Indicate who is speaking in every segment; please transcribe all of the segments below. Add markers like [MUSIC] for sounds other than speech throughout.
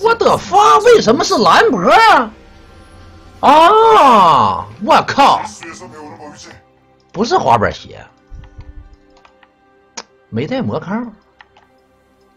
Speaker 1: 我的发为什么是兰博？啊！我靠！不是滑板鞋，没带魔抗，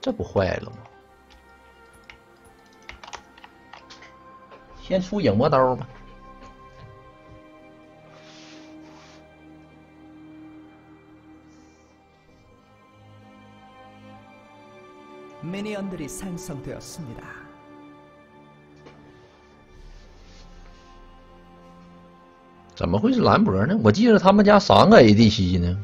Speaker 1: 这不坏了吗？先出影魔刀吧。
Speaker 2: 미니언들이생성되었습니다
Speaker 1: 怎么会是兰博呢？我记得他们家三个 ADC 呢。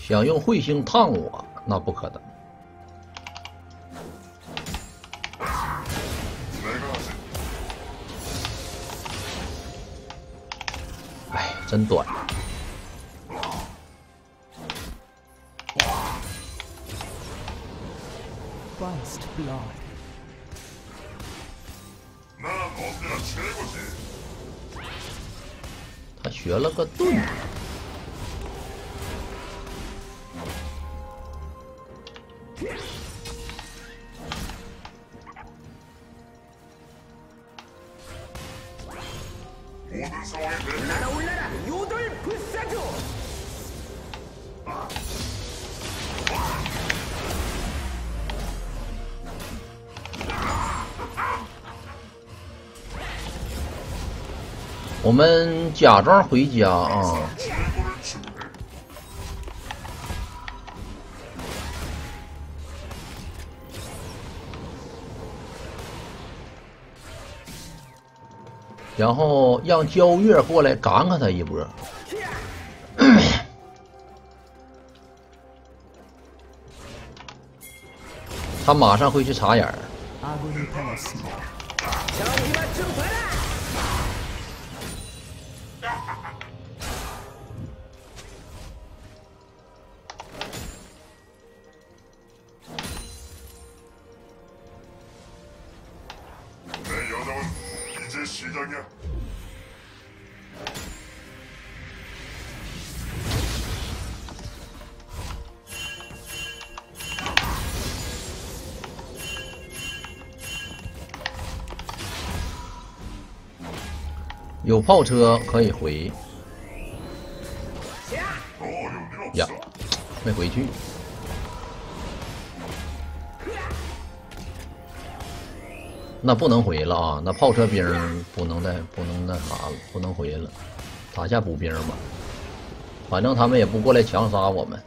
Speaker 1: 想用彗星烫我，那不可能。哎，真短。他学了个盾。我们假装回家啊！然后让焦月过来赶赶他一波，[COUGHS] 他马上会去插眼儿。有炮车可以回，呀，没回去。那不能回了啊！那炮车兵不能再不能那啥了，不能回了，打下补兵吧。反正他们也不过来强杀我们。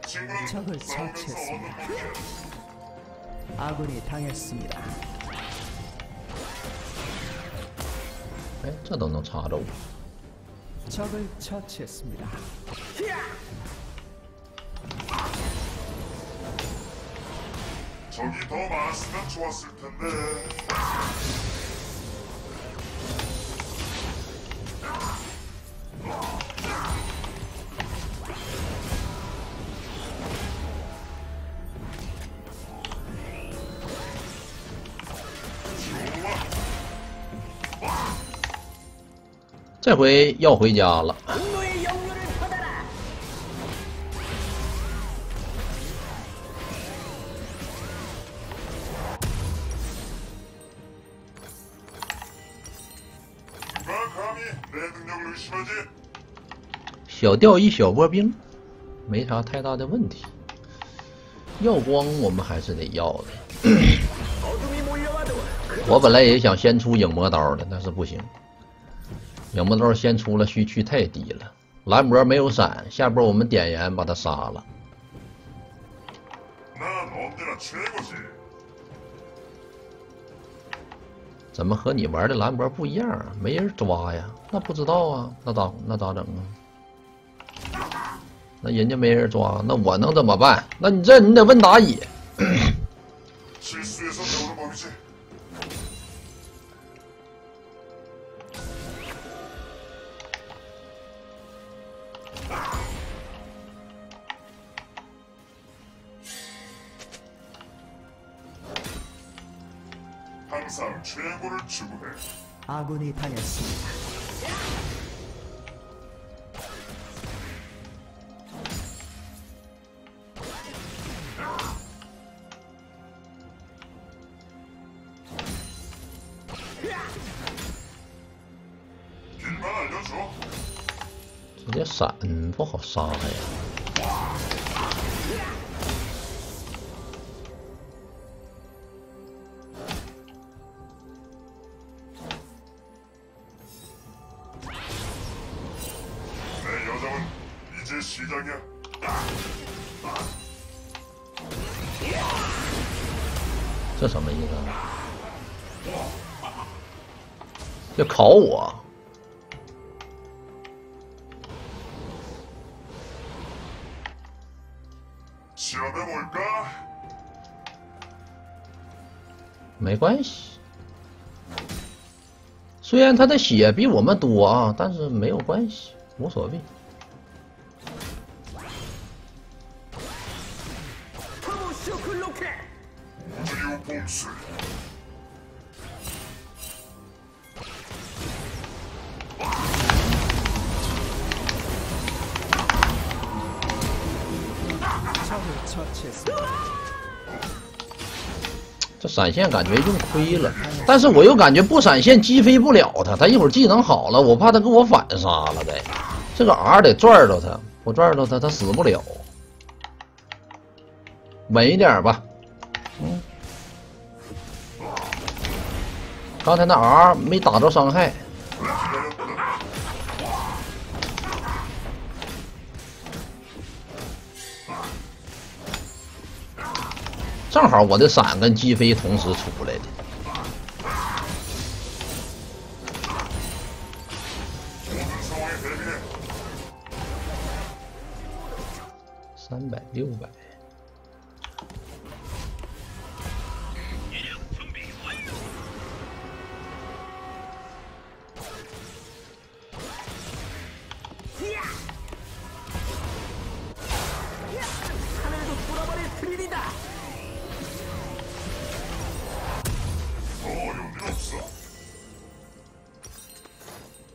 Speaker 1: [LAUGHS] 진짜 너무 잘하고 적을 처치했습니다. 저기 더 많았으면 좋았을 텐데. 这回要回家了。小掉一小波兵，没啥太大的问题。耀光我们还是得要的。[CLEARS THROAT] 我本来也想先出影魔刀的，但是不行。影魔豆先出了，虚区太低了。兰博没有闪，下波我们点燃把他杀了。怎么和你玩的兰博不一样啊？没人抓呀，那不知道啊，那咋那咋整啊？那人家没人抓，那我能怎么办？那你这，你得问打野。
Speaker 3: 항상 최고를 추구해.
Speaker 2: 아군이 당했습니다.
Speaker 3: 길만 알려줘. 이제서 안 보고 싸워요. 再见。
Speaker 1: 这什么意思啊？要考我？没关系。虽然他的血比我们多啊，但是没有关系，无所谓。
Speaker 3: 就
Speaker 2: 可以 ok 这边是哇哇
Speaker 1: 这闪现感觉用亏了但是我又感觉不闪现击飞不了他他一会儿技能好了我怕他给我反杀了呗。这个 r 得拽着他不拽着他他死不了。稳一点吧，嗯。刚才那 R 没打着伤害，正好我的伞跟击飞同时出来的。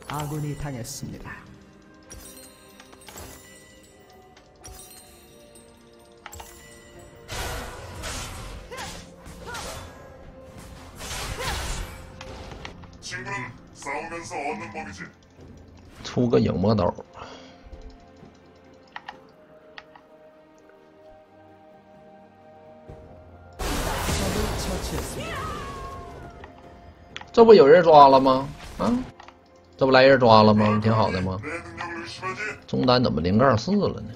Speaker 2: 아군이 당했습니다.
Speaker 3: 친구는 싸우면서 얻는 법이지.
Speaker 1: 出个影魔斗，
Speaker 2: 적을 처치했습니다.
Speaker 1: 这不有人抓了吗？啊， 这不来人抓了吗？不挺好的吗？中单怎么零杠四了呢？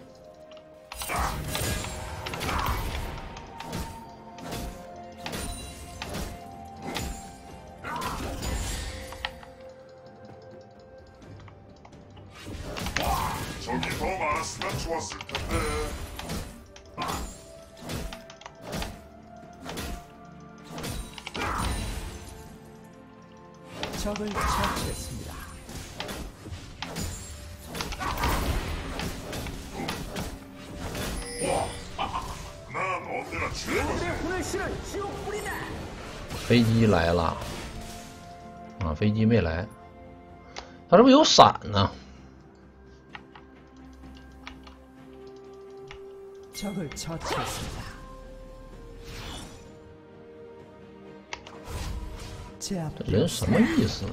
Speaker 3: 敲个敲，敲。
Speaker 1: 飞机来了，啊，飞机没来，他是不是有伞呢？这人什么意思？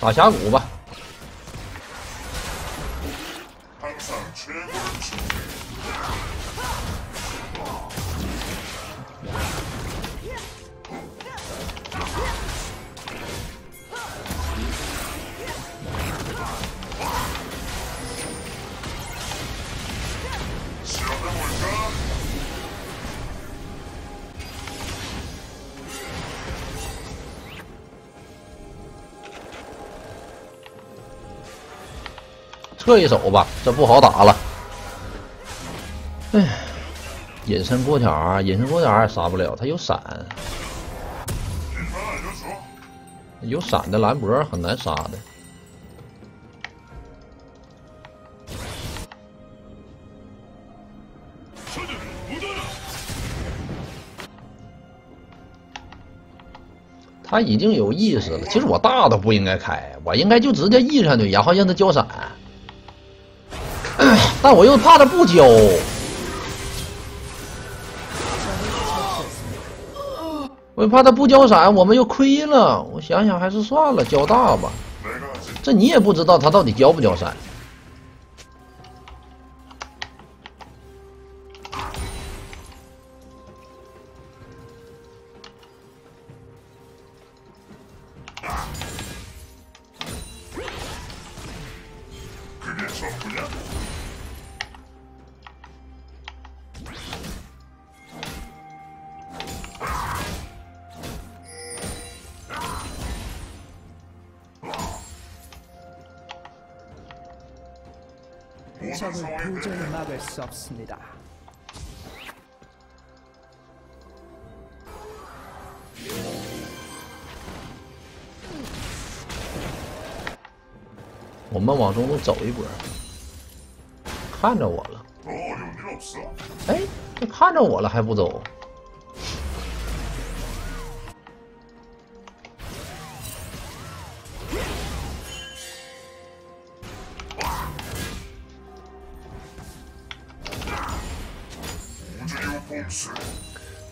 Speaker 1: 打峡谷吧，这一手吧，这不好打了。哎，隐身波卡，隐身波卡也杀不了，他有闪。有闪的兰博很难杀的。他已经有意识了，其实我大都不应该开，我应该就直接 e 上去，然后让他交闪。但我又怕他不交我又怕他不交闪我们又亏了我想想还是算了交大吧。这你也不知道他到底交不交闪。
Speaker 3: 모든
Speaker 2: 적을
Speaker 3: 상황들을
Speaker 2: 도저히 막을 수 없습니다.
Speaker 1: 我们往中路走一波，看着我了。
Speaker 3: 더 어려운 일 없어?
Speaker 1: 哎，这看着我了还不走？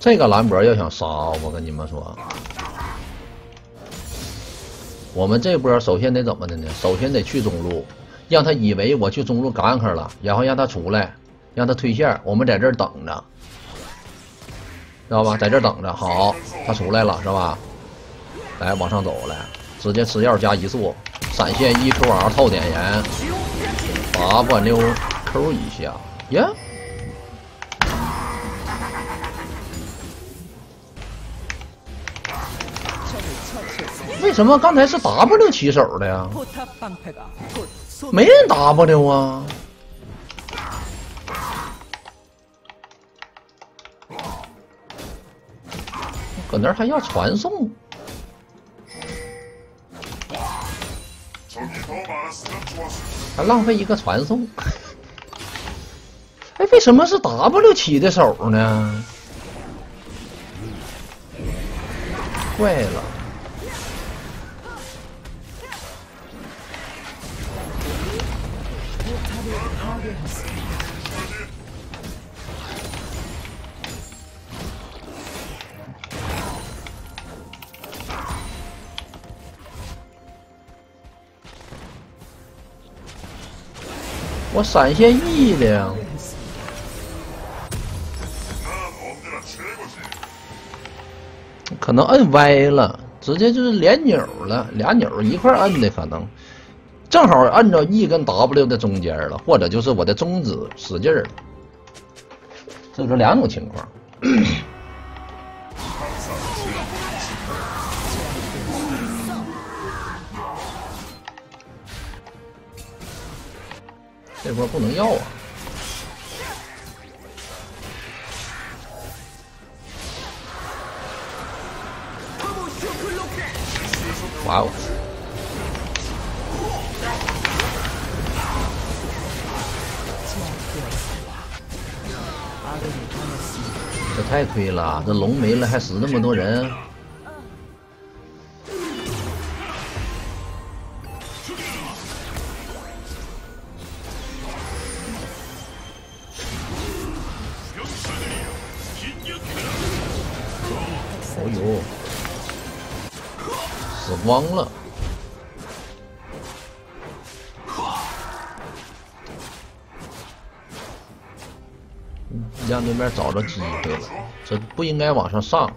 Speaker 1: 这个兰博要想杀，我跟你们说，我们这波首先得怎么的呢？首先得去中路，让他以为我去中路干渴了，然后让他出来，让他推线，我们在这儿等着，知道吧？在这儿等着，好，他出来了是吧？来，往上走来，直接吃药加移速，闪现一 Q R 套点燃，八八六 Q 一下，呀。为什么刚才是 W 起手的呀？没人 W 啊！搁那还要传送？还浪费一个传送？[LAUGHS] 哎，为什么是 W 起的手呢？怪了。我闪现 e 的呀可能摁歪了直接就是连扭了俩钮一块摁的可能。正好按着 e 跟 w 的中间了或者就是我的中指使劲儿这是两种情况。波不能要啊！哇哦！这太亏了，这龙没了还死那么多人。慌了，让对面找着机会了。这不应该往上上。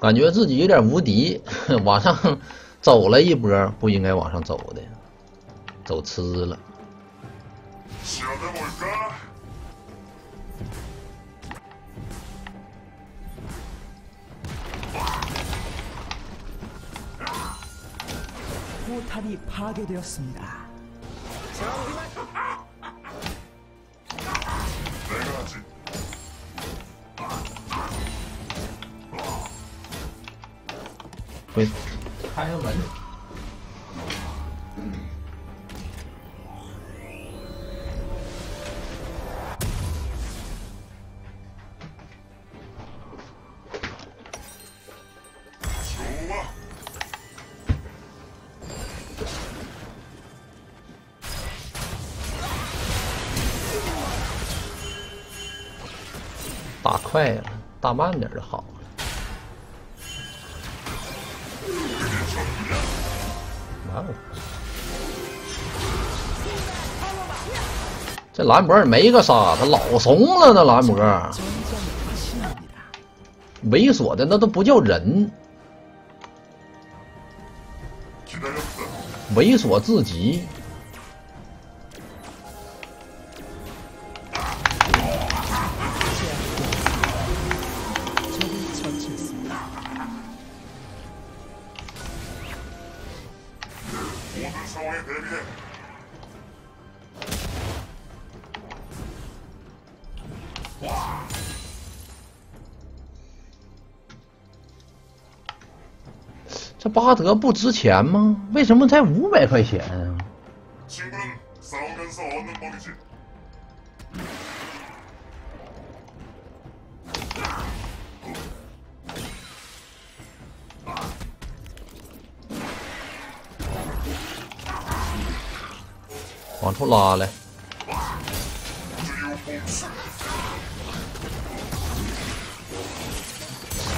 Speaker 1: 感觉自己有点无敌，往上走了一波，不应该往上走的，走吃了。
Speaker 2: 시설이 파괴되었습니다.
Speaker 3: 왜? 하얀
Speaker 1: 말이야. 快了打慢点就好了。这蓝博也没个杀他老怂了那蓝博。猥琐的那都不叫人。猥琐至极这巴德不值钱吗？为什么才五百块钱啊？往出拉来。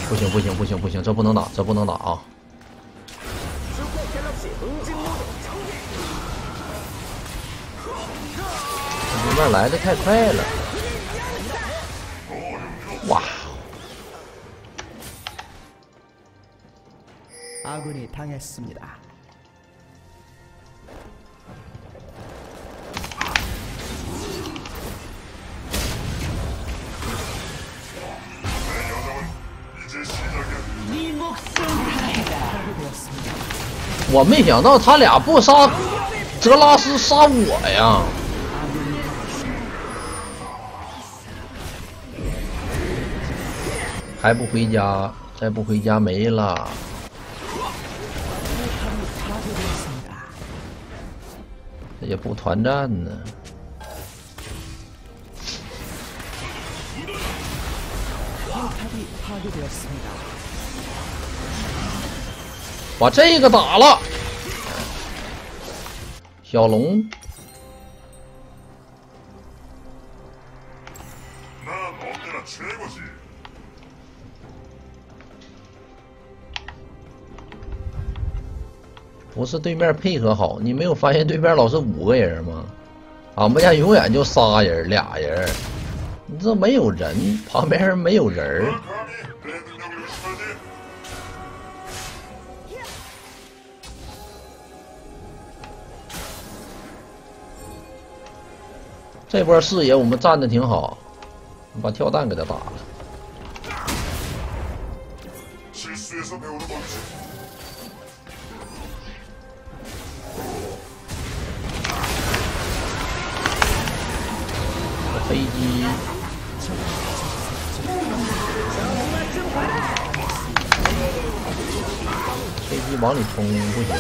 Speaker 1: 不行不行不行不行这不能打这不能打啊。来的太快了。哇！
Speaker 2: 阿古尼当했습니 다。 [LAUGHS]
Speaker 1: 我没想到他俩不杀泽拉斯，杀我呀！还不回家再不回家没了。也不团战呢。把这个打了。小龙不是对面配合好你没有发现对面老是五个人吗？俺们家永远就仨人俩人。你这没有人旁边没有人。这波视野我们站的挺好你把跳弹给他打了。往里冲不行啊，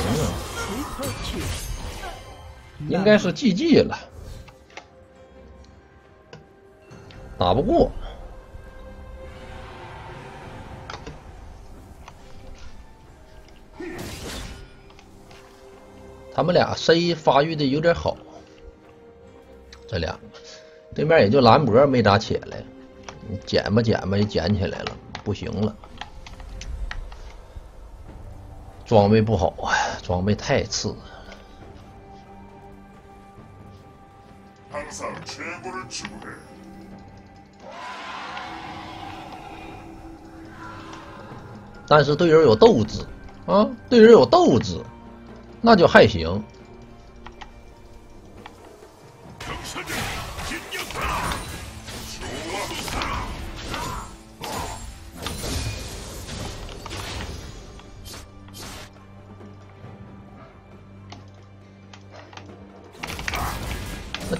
Speaker 1: 应该是 GG 了，打不过。他们俩 C 发育的有点好，这俩。对面也就兰博没咋起来，捡吧捡吧也捡起来了，不行了，装备不好啊装备太次了。但是队友有斗志啊队友有斗志那就还行。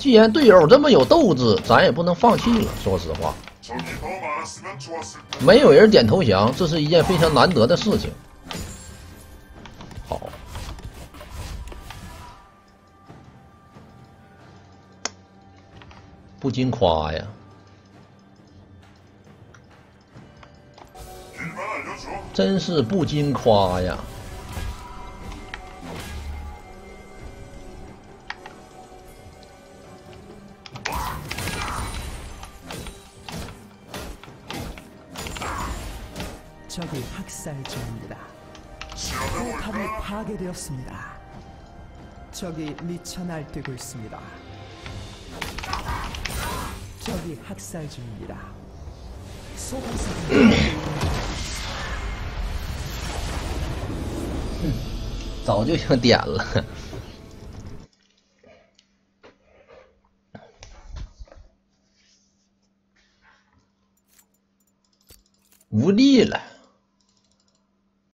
Speaker 1: 既然队友这么有斗志咱也不能放弃了说实话。没有人点投降这是一件非常难得的事情。好。不经夸呀。真是不经夸呀。
Speaker 2: 적이 학살 중입니다.
Speaker 3: 시험해
Speaker 2: 포탑이
Speaker 3: 볼까?
Speaker 2: 파괴되었습니다. 적이 미쳐 날뛰고 있습니다. 적이 학살 중입니다. [LAUGHS] 소방사가
Speaker 1: 早就想点了。无力了。